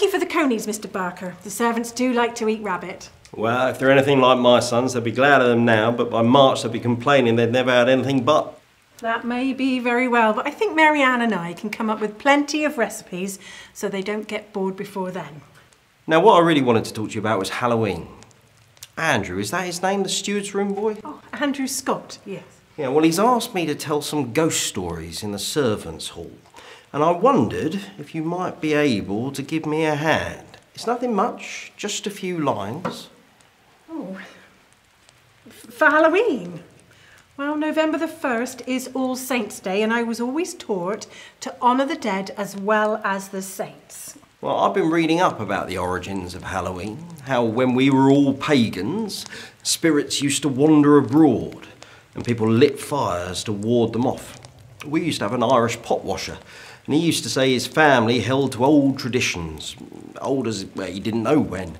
thank you for the conies, Mr. Barker. The servants do like to eat rabbit. Well, if they're anything like my sons, they'll be glad of them now, but by March they'll be complaining they've never had anything but. That may be very well, but I think Marianne and I can come up with plenty of recipes so they don't get bored before then. Now, what I really wanted to talk to you about was Halloween. Andrew, is that his name, the steward's room boy? Oh, Andrew Scott, yes. Yeah, well, he's asked me to tell some ghost stories in the servants' hall, and I wondered if you might be able to give me a hand. It's nothing much, just a few lines. Oh, for Halloween? Well, November the 1st is All Saints' Day, and I was always taught to honour the dead as well as the saints. Well, I've been reading up about the origins of Halloween, how when we were all pagans, spirits used to wander abroad and people lit fires to ward them off. We used to have an Irish pot washer, and he used to say his family held to old traditions, old as well, he didn't know when.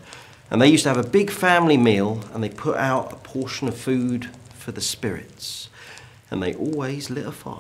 And they used to have a big family meal and they put out a portion of food for the spirits. And they always lit a fire.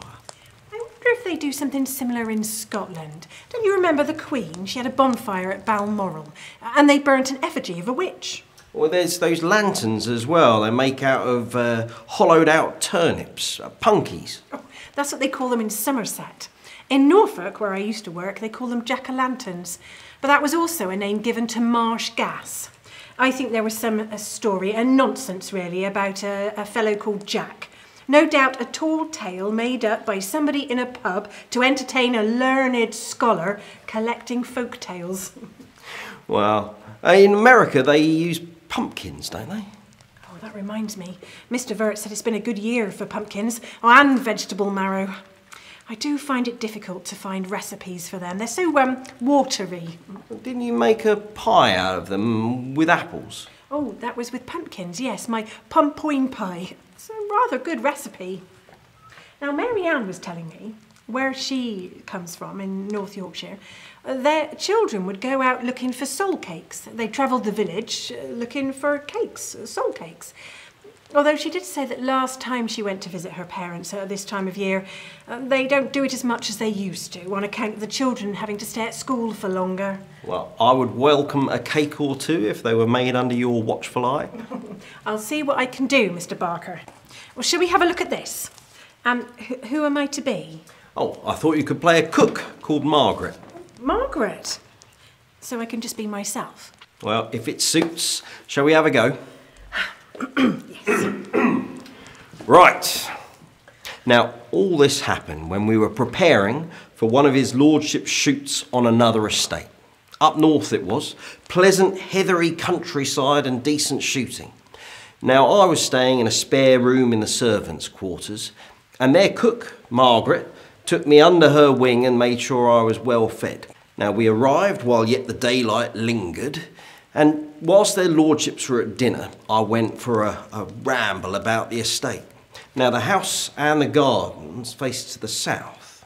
I wonder if they do something similar in Scotland. Don't you remember the Queen? She had a bonfire at Balmoral, and they burnt an effigy of a witch. Well, there's those lanterns as well. They make out of uh, hollowed out turnips, uh, punkies. Oh, that's what they call them in Somerset. In Norfolk, where I used to work, they call them jack-o'-lanterns. But that was also a name given to marsh gas. I think there was some a story, a nonsense really, about a, a fellow called Jack. No doubt a tall tale made up by somebody in a pub to entertain a learned scholar collecting folk tales. Well, in America they use pumpkins, don't they? Oh, that reminds me. Mr. Vert said it's been a good year for pumpkins and vegetable marrow. I do find it difficult to find recipes for them. They're so um, watery. Didn't you make a pie out of them with apples? Oh, that was with pumpkins, yes, my pumpion pie. It's a rather good recipe. Now, Mary Ann was telling me where she comes from in North Yorkshire. uh, Their children would go out looking for soul cakes. They travelled the village uh, looking for cakes, uh, soul cakes. Although she did say that last time she went to visit her parents at this time of year, uh, they don't do it as much as they used to on account of the children having to stay at school for longer. Well, I would welcome a cake or two if they were made under your watchful eye. I'll see what I can do, Mr. Barker. Well, shall we have a look at this? Um, who, who am I to be? Oh, I thought you could play a cook called Margaret. Margaret. So I can just be myself. Well, if it suits, shall we have a go? Right. Now, all this happened when we were preparing for one of his lordship's shoots on another estate. Up north it was, pleasant, heathery countryside and decent shooting. Now, I was staying in a spare room in the servants' quarters, and their cook, Margaret, took me under her wing and made sure I was well fed. Now, we arrived while yet the daylight lingered, and whilst their lordships were at dinner, I went for a, a ramble about the estate. Now, the house and the gardens faced to the south,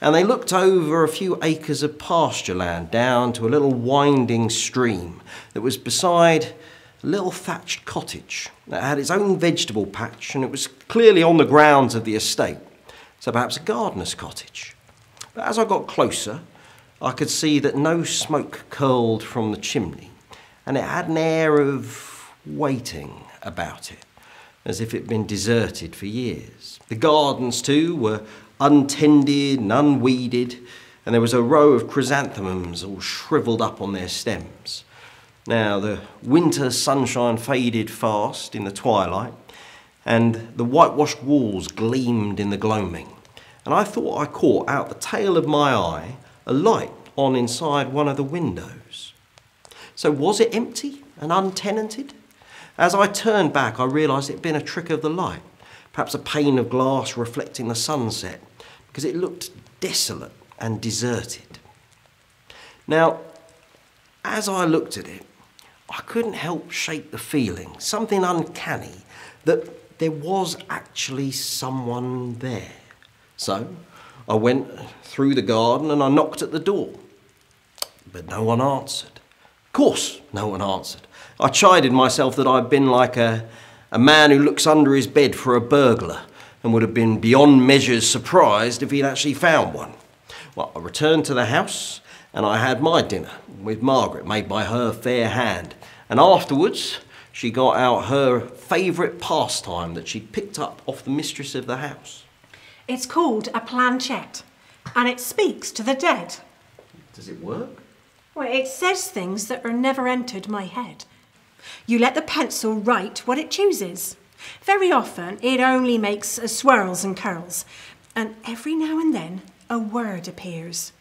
and they looked over a few acres of pasture land down to a little winding stream that was beside a little thatched cottage that had its own vegetable patch, and it was clearly on the grounds of the estate, so perhaps a gardener's cottage. But as I got closer, I could see that no smoke curled from the chimney, and it had an air of waiting about it, as if it had been deserted for years. The gardens, too, were untended and unweeded, and there was a row of chrysanthemums all shriveled up on their stems. Now, the winter sunshine faded fast in the twilight, and the whitewashed walls gleamed in the gloaming. And I thought I caught out the tail of my eye a light on inside one of the windows. So, was it empty and untenanted? As I turned back, I realised it had been a trick of the light, perhaps a pane of glass reflecting the sunset, because it looked desolate and deserted. Now, as I looked at it, I couldn't help shake the feeling, something uncanny, that there was actually someone there. So I went through the garden and I knocked at the door. But no one answered. Of course, no one answered. I chided myself that I'd been like a, a man who looks under his bed for a burglar and would have been beyond measures surprised if he'd actually found one. Well, I returned to the house and I had my dinner with Margaret, made by her fair hand. And afterwards, she got out her favourite pastime that she'd picked up off the mistress of the house. It's called a planchette, and it speaks to the dead. Does it work? Well, it says things that are never entered my head. You let the pencil write what it chooses. Very often, it only makes swirls and curls, and every now and then, a word appears.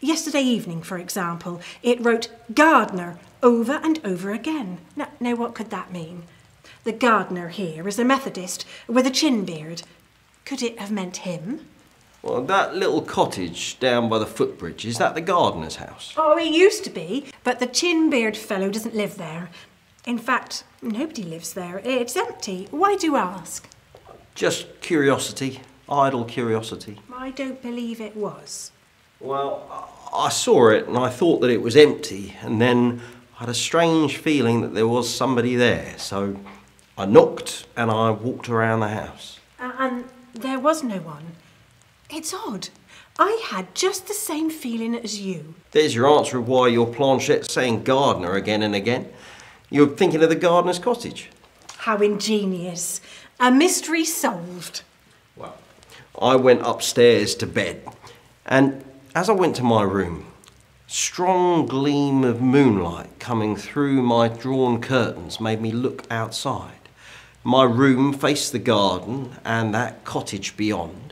Yesterday evening, for example, it wrote gardener over and over again. Now, now, what could that mean? The gardener here is a Methodist with a chin beard. Could it have meant him? Well, that little cottage down by the footbridge, is that the gardener's house? Oh, it used to be, but the chin beard fellow doesn't live there. In fact, nobody lives there. It's empty. Why do you ask? Just curiosity, idle curiosity. I don't believe it was. Well, I saw it and I thought that it was empty, and then I had a strange feeling that there was somebody there. So I knocked and I walked around the house. Uh, and there was no one. It's odd. I had just the same feeling as you. There's your answer of why your planchette's saying gardener again and again. You're thinking of the gardener's cottage. How ingenious. A mystery solved. Well, I went upstairs to bed, and as I went to my room, strong gleam of moonlight coming through my drawn curtains made me look outside. My room faced the garden and that cottage beyond,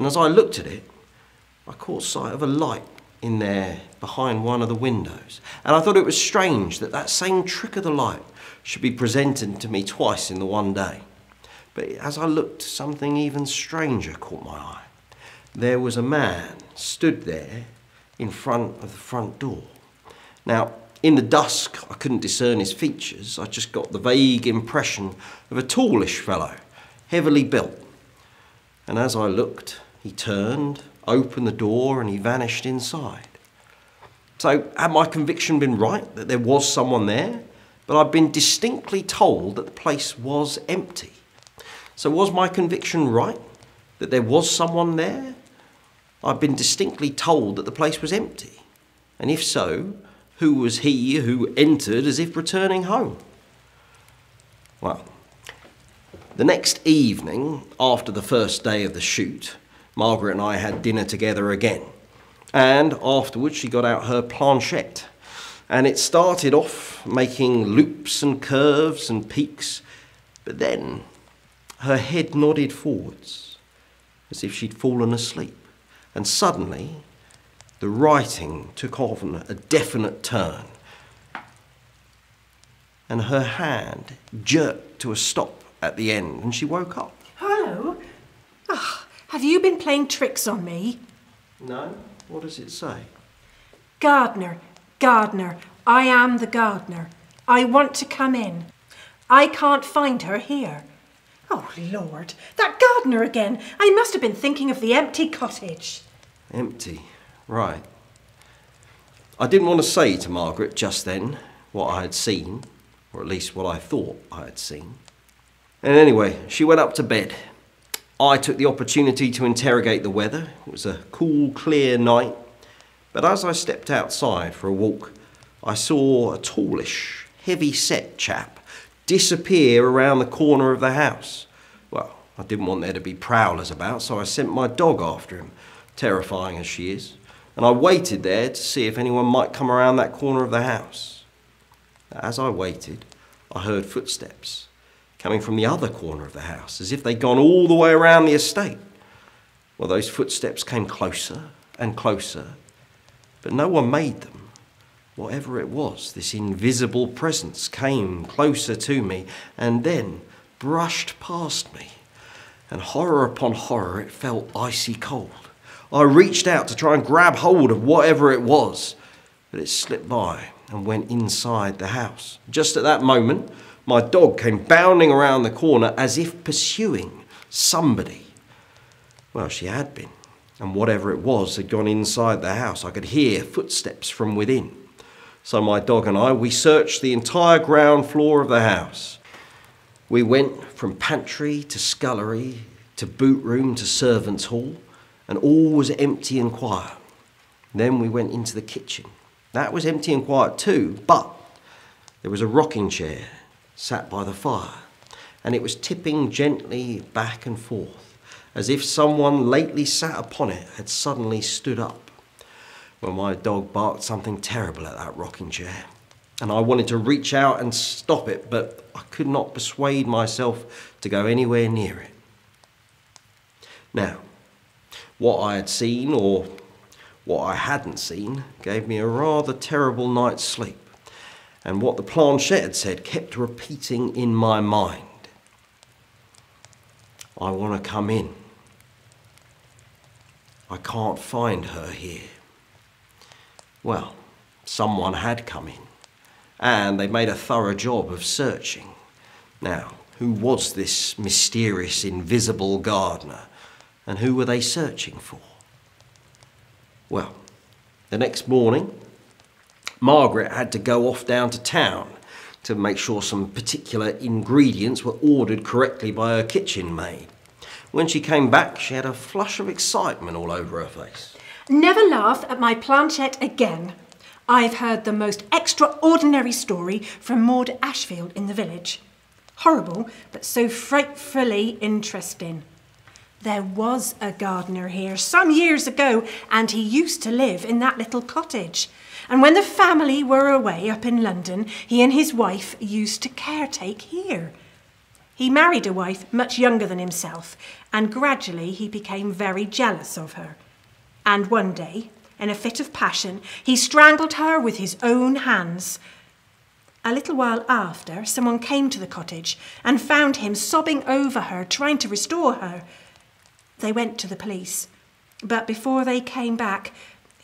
and as I looked at it, I caught sight of a light in there behind one of the windows. And I thought it was strange that that same trick of the light should be presented to me twice in the one day. But as I looked, something even stranger caught my eye. There was a man stood there in front of the front door. Now, in the dusk, I couldn't discern his features. I just got the vague impression of a tallish fellow, heavily built. And as I looked, he turned opened the door, and he vanished inside. So, had my conviction been right that there was someone there? But I'd been distinctly told that the place was empty. So, was my conviction right that there was someone there? I'd been distinctly told that the place was empty. And if so, who was he who entered as if returning home? Well, the next evening, after the first day of the shoot, Margaret and I had dinner together again. And afterwards, she got out her planchette. And it started off making loops and curves and peaks, but then her head nodded forwards as if she'd fallen asleep. And suddenly, the writing took on a definite turn. And her hand jerked to a stop at the end, and she woke up. Have you been playing tricks on me? No. What does it say? Gardener, gardener, I am the gardener. I want to come in. I can't find her here. Oh, Lord, that gardener again. I must have been thinking of the empty cottage. Empty, right. I didn't want to say to Margaret just then what I had seen, or at least what I thought I had seen. And anyway, she went up to bed I took the opportunity to interrogate the weather. It was a cool, clear night. But as I stepped outside for a walk, I saw a tallish, heavy set chap disappear around the corner of the house. Well, I didn't want there to be prowlers about, so I sent my dog after him, terrifying as she is, and I waited there to see if anyone might come around that corner of the house. As I waited, I heard footsteps coming from the other corner of the house, as if they'd gone all the way around the estate. Well, those footsteps came closer and closer, but no one made them. Whatever it was, this invisible presence came closer to me and then brushed past me. And horror upon horror, it felt icy cold. I reached out to try and grab hold of whatever it was, but it slipped by and went inside the house. Just at that moment, my dog came bounding around the corner as if pursuing somebody. Well, she had been, and whatever it was had gone inside the house. I could hear footsteps from within. So my dog and I, we searched the entire ground floor of the house. We went from pantry to scullery to boot room to servants' hall, and all was empty and quiet. Then we went into the kitchen. That was empty and quiet too, but there was a rocking chair sat by the fire, and it was tipping gently back and forth, as if someone lately sat upon it had suddenly stood up. When my dog barked something terrible at that rocking chair, and I wanted to reach out and stop it, but I could not persuade myself to go anywhere near it. Now, what I had seen or what I hadn't seen gave me a rather terrible night's sleep, and what the planchette had said kept repeating in my mind. I want to come in. I can't find her here. Well, someone had come in, and they made a thorough job of searching. Now, who was this mysterious, invisible gardener, and who were they searching for? Well, the next morning, Margaret had to go off down to town to make sure some particular ingredients were ordered correctly by her kitchen maid. When she came back, she had a flush of excitement all over her face. Never laugh at my planchette again. I've heard the most extraordinary story from Maud Ashfield in the village. Horrible, but so frightfully interesting. There was a gardener here some years ago, and he used to live in that little cottage. And when the family were away up in London, he and his wife used to caretake here. He married a wife much younger than himself, and gradually he became very jealous of her. And one day, in a fit of passion, he strangled her with his own hands. A little while after, someone came to the cottage and found him sobbing over her, trying to restore her. They went to the police, but before they came back,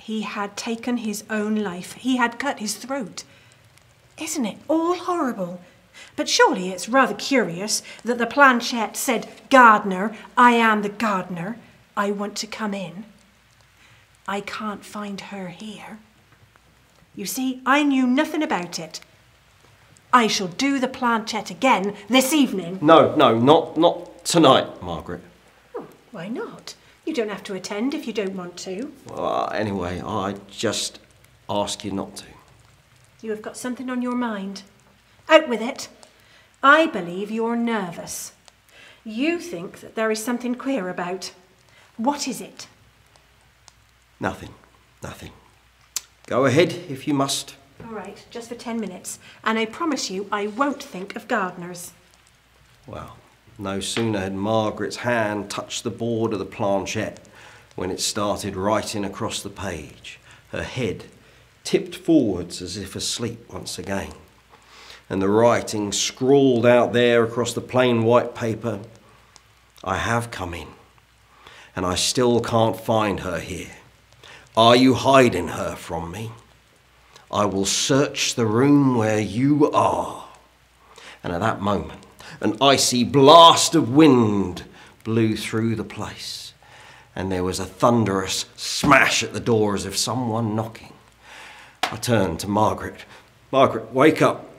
he had taken his own life. He had cut his throat. Isn't it all horrible? But surely it's rather curious that the planchette said, Gardener, I am the gardener. I want to come in. I can't find her here. You see, I knew nothing about it. I shall do the planchette again this evening. No, no, not, not tonight, Margaret. Oh, why not? You don't have to attend if you don't want to. Well, uh, anyway, I just ask you not to. You have got something on your mind. Out with it. I believe you're nervous. You think that there is something queer about. What is it? Nothing, nothing. Go ahead if you must. All right, just for ten minutes. And I promise you I won't think of gardeners. Well, no sooner had Margaret's hand touched the board of the planchette when it started writing across the page, her head tipped forwards as if asleep once again. And the writing scrawled out there across the plain white paper I have come in, and I still can't find her here. Are you hiding her from me? I will search the room where you are. And at that moment, an icy blast of wind blew through the place, and there was a thunderous smash at the door as if someone knocking. I turned to Margaret. Margaret, wake up.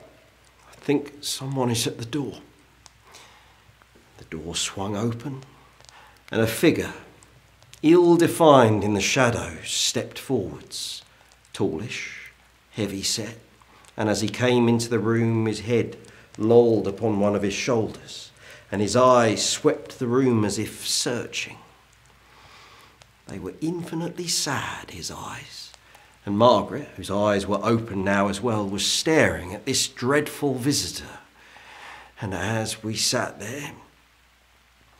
I think someone is at the door. The door swung open, and a figure, ill defined in the shadows, stepped forwards, tallish, heavy set, and as he came into the room, his head lolled upon one of his shoulders, and his eyes swept the room as if searching. They were infinitely sad, his eyes, and Margaret, whose eyes were open now as well, was staring at this dreadful visitor. And as we sat there,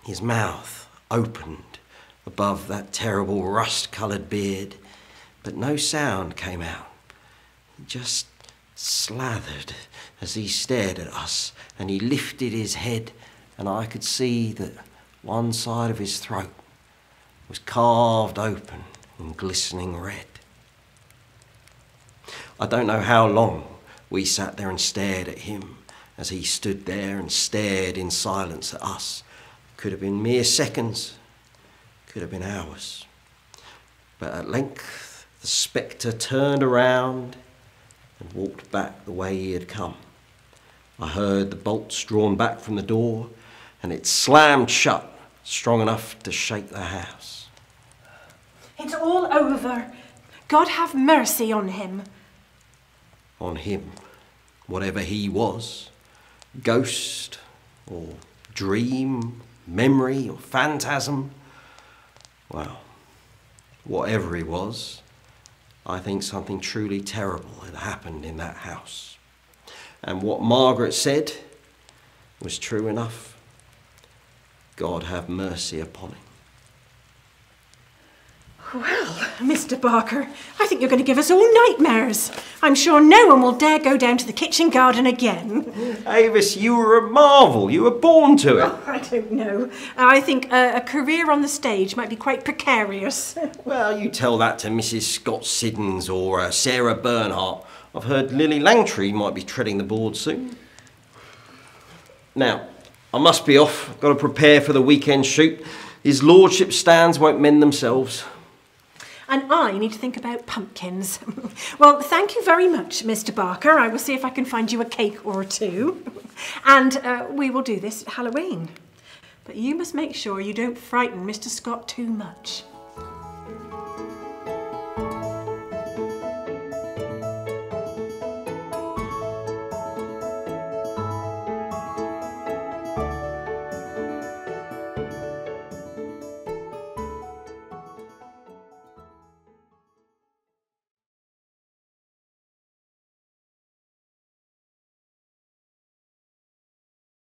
his mouth opened above that terrible rust coloured beard, but no sound came out. Just slathered as he stared at us, and he lifted his head, and I could see that one side of his throat was carved open in glistening red. I don't know how long we sat there and stared at him as he stood there and stared in silence at us. Could have been mere seconds, could have been hours. But at length the spectre turned around and walked back the way he had come. I heard the bolts drawn back from the door, and it slammed shut strong enough to shake the house. It's all over. God have mercy on him. On him, whatever he was ghost or dream, memory or phantasm. Well, whatever he was, I think something truly terrible had happened in that house. And what Margaret said was true enough. God have mercy upon him. Well, Mr. Barker, I think you're going to give us all nightmares. I'm sure no one will dare go down to the kitchen garden again. Avis, you were a marvel. You were born to it. Oh, I don't know. I think a, a career on the stage might be quite precarious. Well, you tell that to Mrs. Scott Siddons or uh, Sarah Bernhardt. I've heard Lillie Langtry might be treading the board soon. Now, I must be off. I've got to prepare for the weekend shoot. His lordship's stands won't mend themselves. And I need to think about pumpkins. well, thank you very much, Mr. Barker. I will see if I can find you a cake or two. and uh, we will do this at Halloween. But you must make sure you don't frighten Mr. Scott too much.